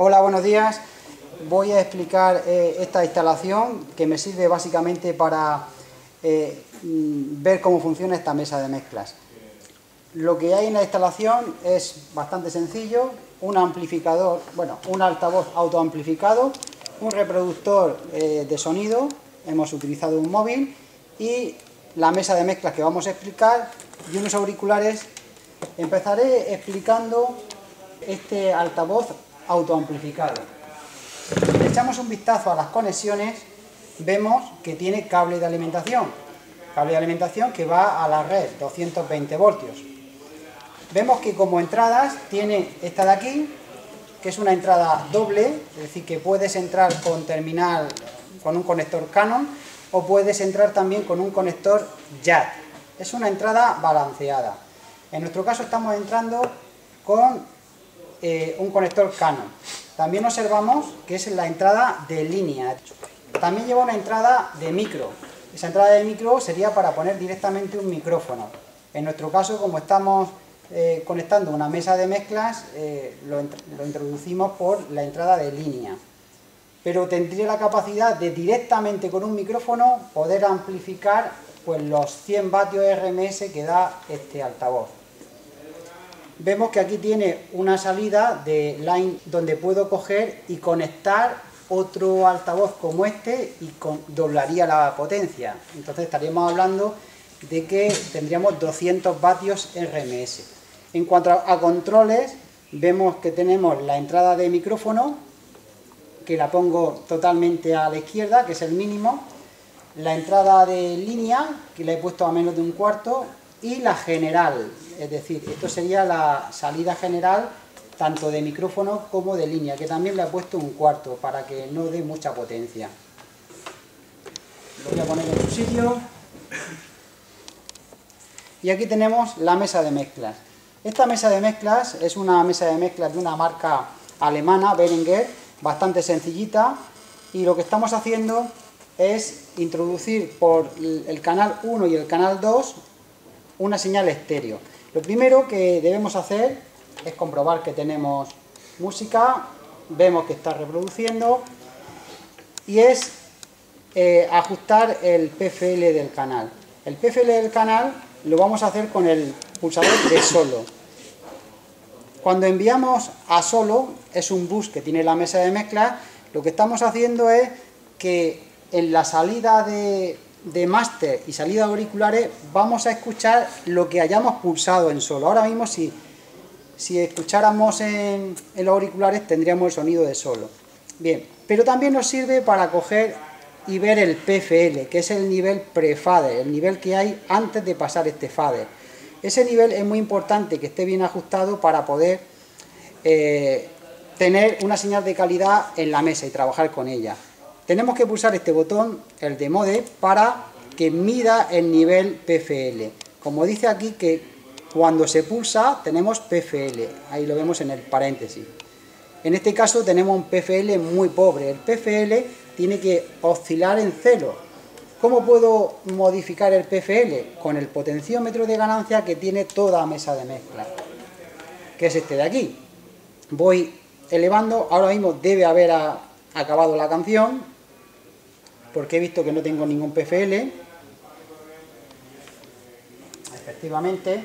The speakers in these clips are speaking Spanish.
Hola, buenos días. Voy a explicar eh, esta instalación que me sirve básicamente para eh, mm, ver cómo funciona esta mesa de mezclas. Lo que hay en la instalación es bastante sencillo, un amplificador, bueno, un altavoz autoamplificado, un reproductor eh, de sonido, hemos utilizado un móvil y la mesa de mezclas que vamos a explicar y unos auriculares. Empezaré explicando este altavoz autoamplificado. Si echamos un vistazo a las conexiones, vemos que tiene cable de alimentación. Cable de alimentación que va a la red, 220 voltios. Vemos que como entradas tiene esta de aquí, que es una entrada doble, es decir, que puedes entrar con terminal, con un conector Canon, o puedes entrar también con un conector JAT. Es una entrada balanceada. En nuestro caso estamos entrando con eh, un conector Canon. También observamos que es la entrada de línea. También lleva una entrada de micro. Esa entrada de micro sería para poner directamente un micrófono. En nuestro caso, como estamos eh, conectando una mesa de mezclas, eh, lo, lo introducimos por la entrada de línea. Pero tendría la capacidad de directamente con un micrófono poder amplificar pues, los 100 vatios RMS que da este altavoz vemos que aquí tiene una salida de line donde puedo coger y conectar otro altavoz como este y doblaría la potencia. Entonces estaríamos hablando de que tendríamos 200 vatios RMS. En cuanto a controles, vemos que tenemos la entrada de micrófono, que la pongo totalmente a la izquierda, que es el mínimo, la entrada de línea, que la he puesto a menos de un cuarto, y la general, es decir, esto sería la salida general tanto de micrófono como de línea, que también le he puesto un cuarto para que no dé mucha potencia. Lo voy a poner en su sitio. Y aquí tenemos la mesa de mezclas. Esta mesa de mezclas es una mesa de mezclas de una marca alemana, Behringer, bastante sencillita, y lo que estamos haciendo es introducir por el canal 1 y el canal 2 una señal estéreo. Lo primero que debemos hacer es comprobar que tenemos música, vemos que está reproduciendo y es eh, ajustar el PFL del canal. El PFL del canal lo vamos a hacer con el pulsador de solo. Cuando enviamos a solo, es un bus que tiene la mesa de mezcla, lo que estamos haciendo es que en la salida de de máster y salida de auriculares vamos a escuchar lo que hayamos pulsado en solo. Ahora mismo si, si escucháramos en, en los auriculares tendríamos el sonido de solo. Bien, pero también nos sirve para coger y ver el PFL, que es el nivel pre-fader, el nivel que hay antes de pasar este fader. Ese nivel es muy importante que esté bien ajustado para poder eh, tener una señal de calidad en la mesa y trabajar con ella tenemos que pulsar este botón, el de mode, para que mida el nivel PFL. Como dice aquí que cuando se pulsa tenemos PFL, ahí lo vemos en el paréntesis. En este caso tenemos un PFL muy pobre, el PFL tiene que oscilar en cero. ¿Cómo puedo modificar el PFL? Con el potenciómetro de ganancia que tiene toda mesa de mezcla, que es este de aquí. Voy elevando, ahora mismo debe haber acabado la canción, porque he visto que no tengo ningún PFL. Efectivamente,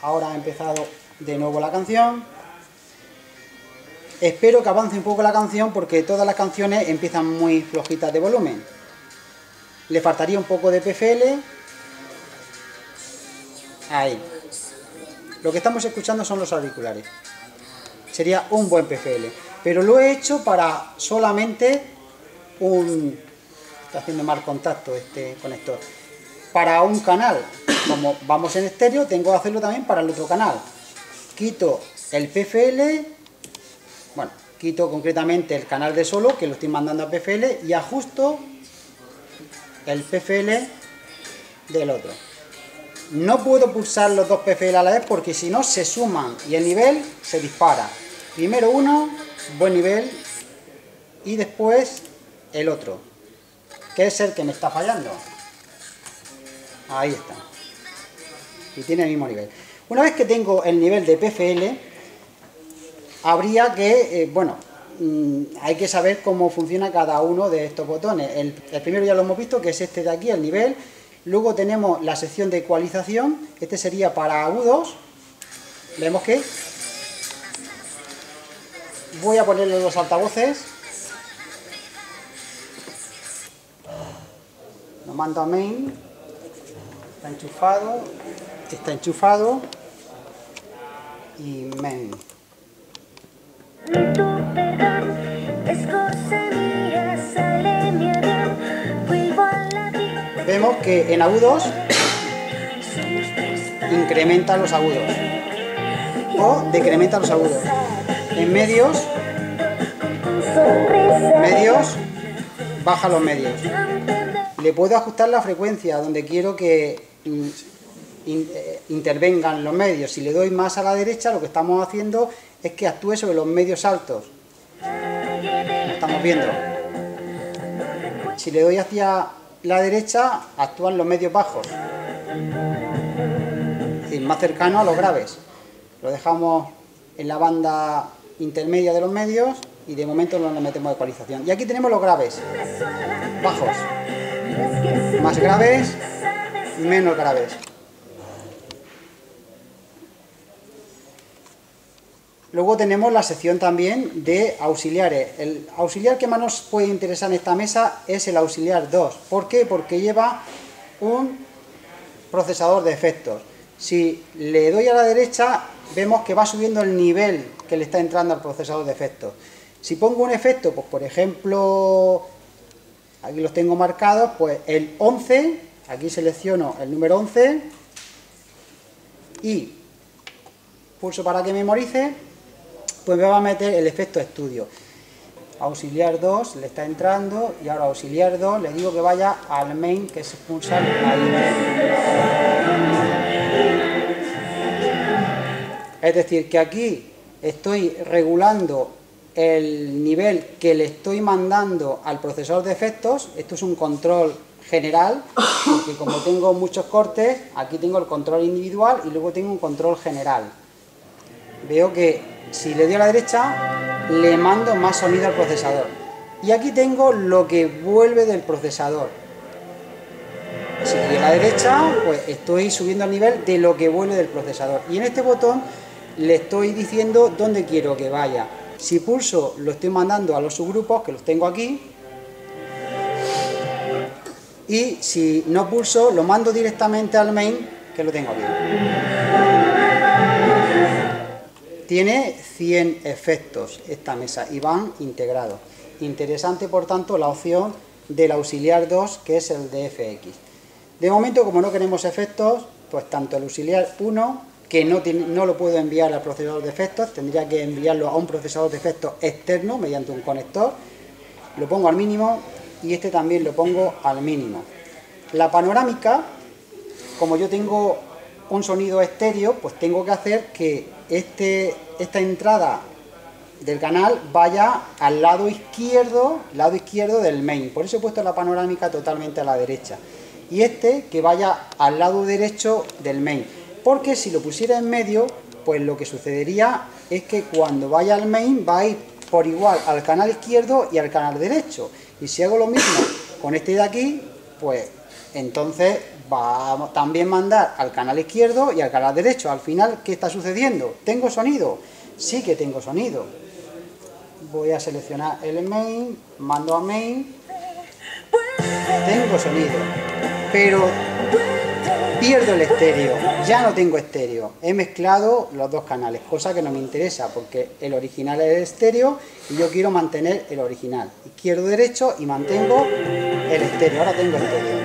ahora ha empezado de nuevo la canción. Espero que avance un poco la canción porque todas las canciones empiezan muy flojitas de volumen. Le faltaría un poco de PFL. Ahí. Lo que estamos escuchando son los auriculares. Sería un buen PFL. Pero lo he hecho para solamente un... está haciendo mal contacto este conector. Para un canal, como vamos en estéreo, tengo que hacerlo también para el otro canal. Quito el PFL, bueno, quito concretamente el canal de solo, que lo estoy mandando a PFL, y ajusto el PFL del otro. No puedo pulsar los dos PFL a la vez porque si no se suman y el nivel se dispara. Primero uno, buen nivel, y después el otro, que es el que me está fallando. Ahí está. Y tiene el mismo nivel. Una vez que tengo el nivel de PFL, habría que, eh, bueno, mm, hay que saber cómo funciona cada uno de estos botones. El, el, primero ya lo hemos visto, que es este de aquí, el nivel. Luego tenemos la sección de ecualización, este sería para agudos. Vemos que voy a ponerle los altavoces. Lo mando a main. Está enchufado. Está enchufado. Y main. Vemos que en agudos incrementa los agudos o decrementa los agudos. En medios, medios, baja los medios. Le puedo ajustar la frecuencia donde quiero que eh, intervengan los medios. Si le doy más a la derecha, lo que estamos haciendo es que actúe sobre los medios altos. estamos viendo. Si le doy hacia la derecha, actúan los medios bajos. Es decir, más cercano a los graves. Lo dejamos en la banda intermedia de los medios y de momento no le metemos ecualización. Y aquí tenemos los graves, bajos, más graves, menos graves. Luego tenemos la sección también de auxiliares. El auxiliar que más nos puede interesar en esta mesa es el auxiliar 2. ¿Por qué? Porque lleva un procesador de efectos. Si le doy a la derecha, vemos que va subiendo el nivel que le está entrando al procesador de efectos. Si pongo un efecto, pues por ejemplo, aquí los tengo marcados, pues el 11, aquí selecciono el número 11 y pulso para que memorice, pues me va a meter el efecto estudio. Auxiliar 2 le está entrando y ahora auxiliar 2 le digo que vaya al main que se pulsa ahí. Es decir, que aquí estoy regulando el nivel que le estoy mandando al procesador de efectos. Esto es un control general, porque como tengo muchos cortes, aquí tengo el control individual y luego tengo un control general. Veo que si le doy a la derecha, le mando más sonido al procesador. Y aquí tengo lo que vuelve del procesador. Si le doy a la derecha, pues estoy subiendo el nivel de lo que vuelve del procesador. Y en este botón le estoy diciendo dónde quiero que vaya. Si pulso, lo estoy mandando a los subgrupos, que los tengo aquí. Y si no pulso, lo mando directamente al main, que lo tengo aquí. Tiene 100 efectos esta mesa y van integrados. Interesante, por tanto, la opción del auxiliar 2, que es el de FX. De momento, como no queremos efectos, pues tanto el auxiliar 1 que no, no, lo puedo enviar al procesador de efectos, tendría que enviarlo a un procesador de efectos externo mediante un conector. Lo pongo al mínimo y este también lo pongo al mínimo. La panorámica, como yo tengo un sonido estéreo, pues tengo que hacer que este, esta entrada del canal vaya al lado izquierdo, lado izquierdo del main. Por eso he puesto la panorámica totalmente a la derecha. Y este que vaya al lado derecho del main porque si lo pusiera en medio, pues lo que sucedería es que cuando vaya al main va a ir por igual al canal izquierdo y al canal derecho. Y si hago lo mismo con este de aquí, pues entonces va a también mandar al canal izquierdo y al canal derecho. Al final, ¿qué está sucediendo? ¿Tengo sonido? Sí que tengo sonido. Voy a seleccionar el main, mando a main, tengo sonido. Pero pierdo el estéreo, ya no tengo estéreo. He mezclado los dos canales, cosa que no me interesa porque el original es el estéreo y yo quiero mantener el original. Izquierdo, derecho y mantengo el estéreo. Ahora tengo estéreo.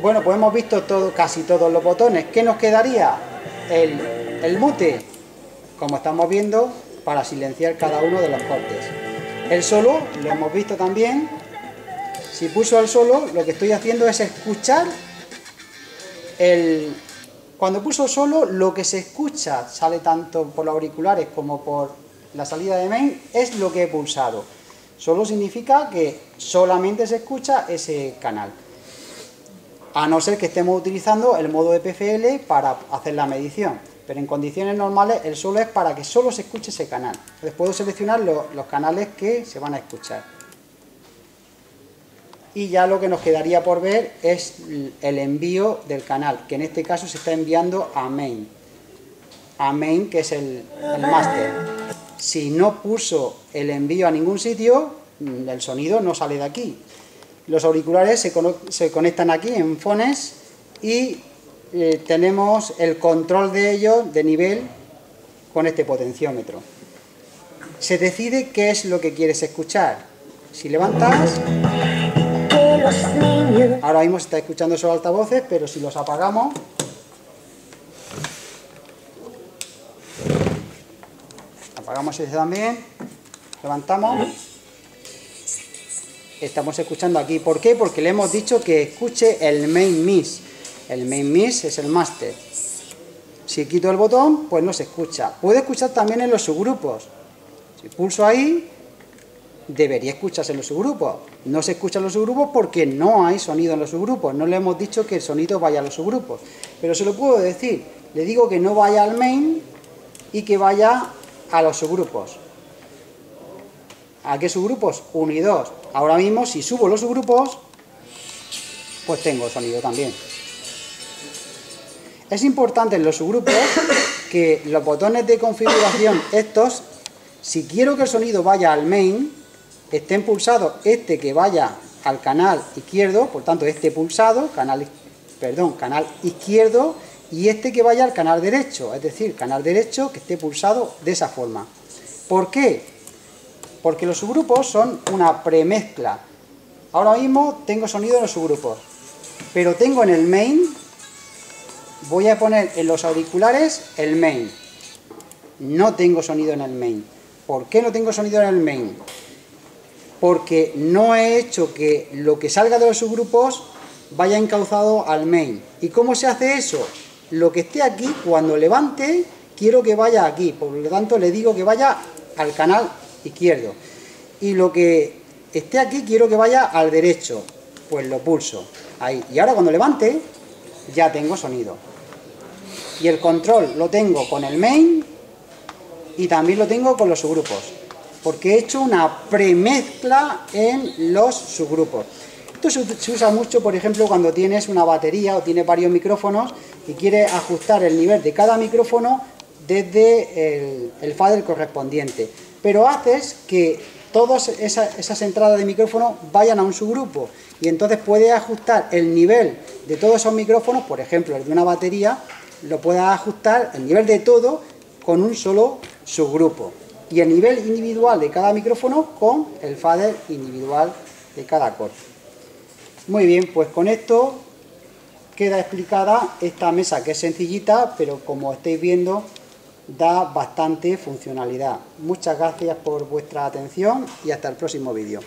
Bueno, pues hemos visto todo, casi todos los botones. ¿Qué nos quedaría? El, el mute, como estamos viendo, para silenciar cada uno de los cortes. El solo, lo hemos visto también, si pulso al solo, lo que estoy haciendo es escuchar el... Cuando pulso solo, lo que se escucha, sale tanto por los auriculares como por la salida de main, es lo que he pulsado. Solo significa que solamente se escucha ese canal. A no ser que estemos utilizando el modo de PFL para hacer la medición. pero en condiciones normales el solo es para que solo se escuche ese canal. Entonces puedo seleccionar los canales que se van a escuchar. Y ya lo que nos quedaría por ver es el envío del canal, que en este caso se está enviando a main. A main, que es el, el master. Si no puso el envío a ningún sitio, el sonido no sale de aquí. Los auriculares se, conectan aquí en fones y eh, tenemos el control de ellos de nivel con este potenciómetro. Se decide qué es lo que quieres escuchar. Si levantas, ahora mismo se está escuchando solo altavoces, pero si los apagamos, apagamos ese también, levantamos, estamos escuchando aquí. ¿Por qué? Porque le hemos dicho que escuche el main miss. El main miss es el master. Si quito el botón, pues no se escucha. Puede escuchar también en los subgrupos. Si pulso ahí, debería escucharse en los subgrupos. No se escucha en los subgrupos porque no hay sonido en los subgrupos. No le hemos dicho que el sonido vaya a los subgrupos. Pero se lo puedo decir. Le digo que no vaya al main y que vaya a los subgrupos. ¿A qué subgrupos? 1 y 2. Ahora mismo, si subo los subgrupos, pues tengo sonido también. Es importante en los subgrupos que los botones de configuración estos, si quiero que el sonido vaya al main, estén pulsados este que vaya al canal izquierdo, por tanto este pulsado, canal, perdón, canal izquierdo, y este que vaya al canal derecho, es decir, canal derecho que esté pulsado de esa forma. ¿Por qué? porque los subgrupos son una premezcla. Ahora mismo tengo sonido en los subgrupos, pero tengo en el main, voy a poner en los auriculares el main. No tengo sonido en el main. ¿Por qué no tengo sonido en el main? Porque no he hecho que lo que salga de los subgrupos vaya encauzado al main. ¿Y cómo se hace eso? Lo que esté aquí, cuando levante, quiero que vaya aquí. Por lo tanto, le digo que vaya al canal izquierdo. Y lo que esté aquí quiero que vaya al derecho, pues lo pulso. Ahí. Y ahora cuando levante, ya tengo sonido. Y el control lo tengo con el main y también lo tengo con los subgrupos. Porque he hecho una premezcla en los subgrupos. Esto se usa mucho, por ejemplo, cuando tienes una batería o tienes varios micrófonos y quieres ajustar el nivel de cada micrófono desde el, fader correspondiente pero haces que todas esas, entradas de micrófono vayan a un subgrupo y entonces puedes ajustar el nivel de todos esos micrófonos, por ejemplo, el de una batería, lo puedes ajustar el nivel de todo con un solo subgrupo y el nivel individual de cada micrófono con el fader individual de cada corte. Muy bien, pues con esto queda explicada esta mesa que es sencillita, pero como estáis viendo da bastante funcionalidad. Muchas gracias por vuestra atención y hasta el próximo vídeo.